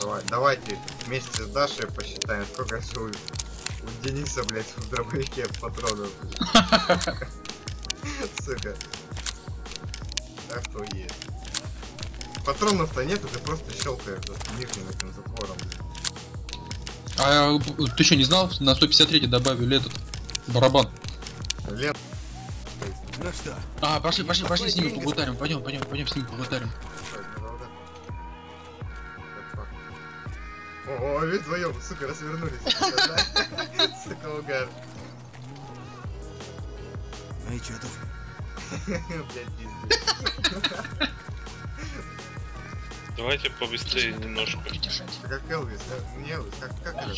Давай, давайте вместе с Дашей посчитаем, сколько у, у Дениса, блядь, в дробовике патронов. блядь. Сука. Охуеть. Патронов-то нету, ты просто щелкаешь нижним этим затвором. блядь. А ты что, не знал? На 153 добавили этот барабан. Лет. Ну что, А, пошли, пошли, пошли с ними побутарим. Пойдем, пойдем, пойдем с ними побутарим. О, вы вдвоем, сука, развернулись. сука, угар. ну и чё тут? Блядь, пиздец. Давайте побыстрее немножко. Как Элвис, да? Не Элвис, как, как это?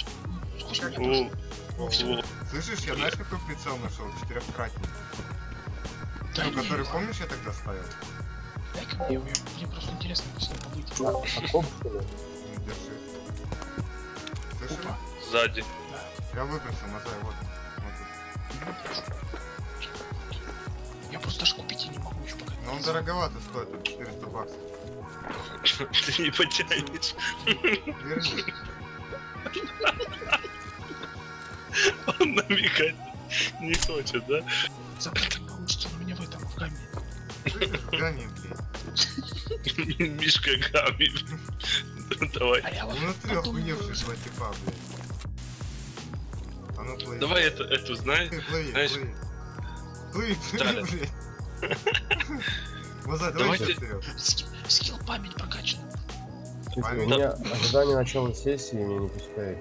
Слышишь, я знаешь какой прицел нашел? Четырехкратный. Да Ну, который, помнишь, я тогда ставил? дай-ка мне мне просто интересно с ним побыть. Ну, Держи. Сзади. Я выбросил, мотай, вот. Я просто даже купить и не могу еще пока. Но он дороговато стоит, тут 400 баксов. Ты не потянешь. Верни. Он намекать не хочет, да? Забрать не получится, но меня в этом, в. Слышишь, гани, блядь. Мишка Гами. Давай. А я вот Внутри его- два типа, блядь. Ну плыви. Давай эту, эту, знаешь? Плыви, знаешь, плыви. Плыви, плыви, блядь. Давай Давайте- еще вперед. Ски- Скилл память прокачан. У меня ожидание начала сессии меня не пускает.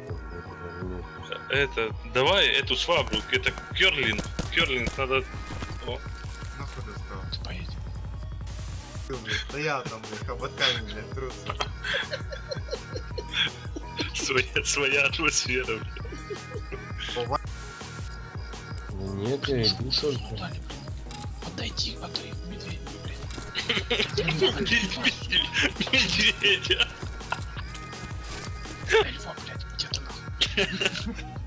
Это давай эту швабру, это керлинг. Керлинг надо... О, Нахуй достал. Ты поедешь. Ты, блядь, стоял там, блядь, хоботками, блядь, трутся. своя, своя атмосфера. Да Нет, я иду Что только. дали, блин? Отдайте, отдай медведь, блядь. Медведя. Эльфа, блядь, где ты нахуй?